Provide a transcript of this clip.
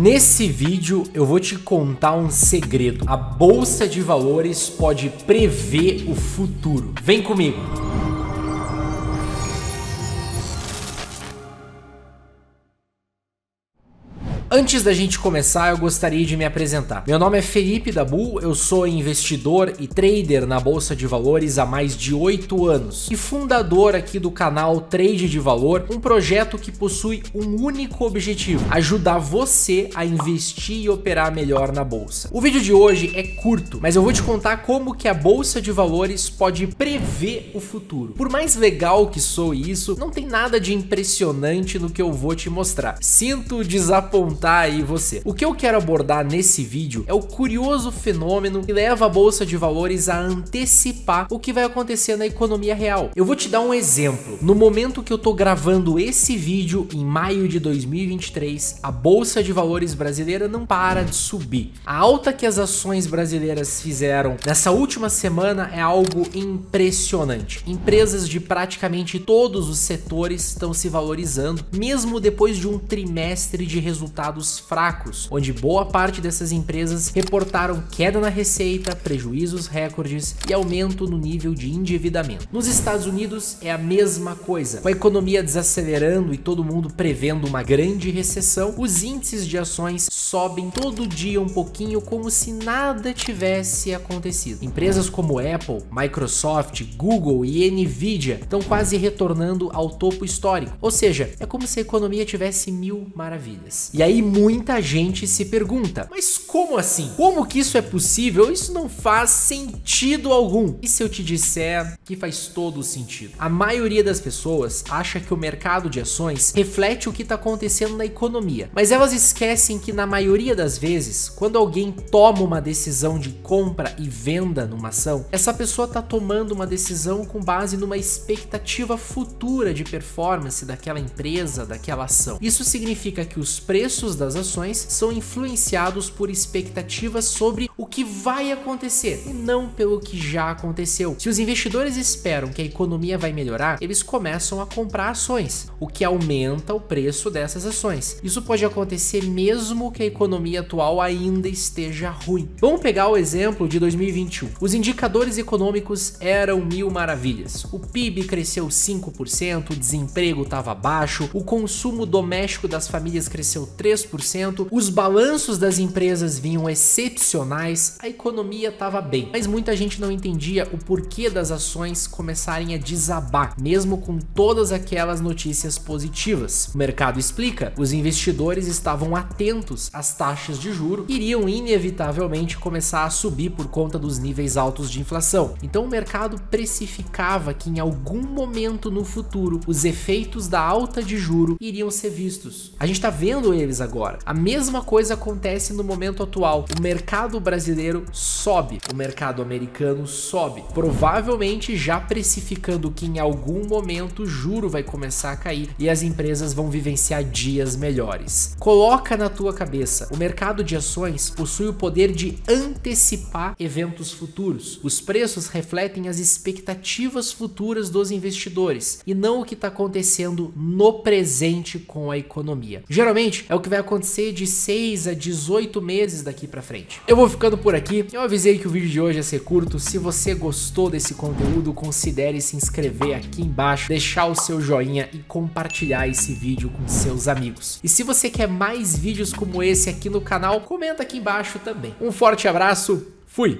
Nesse vídeo eu vou te contar um segredo. A bolsa de valores pode prever o futuro. Vem comigo. Antes da gente começar, eu gostaria de me apresentar. Meu nome é Felipe Dabu, eu sou investidor e trader na Bolsa de Valores há mais de 8 anos e fundador aqui do canal Trade de Valor, um projeto que possui um único objetivo: ajudar você a investir e operar melhor na bolsa. O vídeo de hoje é curto, mas eu vou te contar como que a Bolsa de Valores pode prever o futuro. Por mais legal que sou isso, não tem nada de impressionante no que eu vou te mostrar. Sinto desapontar perguntar aí você. O que eu quero abordar nesse vídeo é o curioso fenômeno que leva a bolsa de valores a antecipar o que vai acontecer na economia real. Eu vou te dar um exemplo. No momento que eu tô gravando esse vídeo em maio de 2023, a bolsa de valores brasileira não para de subir. A alta que as ações brasileiras fizeram nessa última semana é algo impressionante. Empresas de praticamente todos os setores estão se valorizando, mesmo depois de um trimestre de resultados resultados fracos, onde boa parte dessas empresas reportaram queda na receita, prejuízos recordes e aumento no nível de endividamento. Nos Estados Unidos é a mesma coisa. Com a economia desacelerando e todo mundo prevendo uma grande recessão, os índices de ações sobem todo dia um pouquinho como se nada tivesse acontecido. Empresas como Apple, Microsoft, Google e Nvidia estão quase retornando ao topo histórico. Ou seja, é como se a economia tivesse mil maravilhas. E aí aí muita gente se pergunta: mas como assim? Como que isso é possível? Isso não faz sentido algum. E se eu te disser que faz todo o sentido? A maioria das pessoas acha que o mercado de ações reflete o que está acontecendo na economia, mas elas esquecem que na maioria das vezes, quando alguém toma uma decisão de compra e venda numa ação, essa pessoa está tomando uma decisão com base numa expectativa futura de performance daquela empresa, daquela ação. Isso significa que os preços preços das ações são influenciados por expectativas sobre o que vai acontecer e não pelo que já aconteceu. Se os investidores esperam que a economia vai melhorar, eles começam a comprar ações, o que aumenta o preço dessas ações. Isso pode acontecer mesmo que a economia atual ainda esteja ruim. Vamos pegar o exemplo de 2021. Os indicadores econômicos eram mil maravilhas. O PIB cresceu 5%, o desemprego estava baixo, o consumo doméstico das famílias cresceu 3%, 3%, os balanços das empresas vinham excepcionais, a economia estava bem. Mas muita gente não entendia o porquê das ações começarem a desabar, mesmo com todas aquelas notícias positivas. O mercado explica, os investidores estavam atentos às taxas de juro, iriam inevitavelmente começar a subir por conta dos níveis altos de inflação. Então o mercado precificava que em algum momento no futuro os efeitos da alta de juro iriam ser vistos. A gente está vendo eles agora agora. A mesma coisa acontece no momento atual. O mercado brasileiro sobe, o mercado americano sobe, provavelmente já precificando que em algum momento o juro vai começar a cair e as empresas vão vivenciar dias melhores. Coloca na tua cabeça, o mercado de ações possui o poder de antecipar eventos futuros. Os preços refletem as expectativas futuras dos investidores e não o que está acontecendo no presente com a economia. Geralmente é o que vai vai acontecer de 6 a 18 meses daqui para frente. Eu vou ficando por aqui. Eu avisei que o vídeo de hoje ia ser curto. Se você gostou desse conteúdo, considere se inscrever aqui embaixo, deixar o seu joinha e compartilhar esse vídeo com seus amigos. E se você quer mais vídeos como esse aqui no canal, comenta aqui embaixo também. Um forte abraço, fui!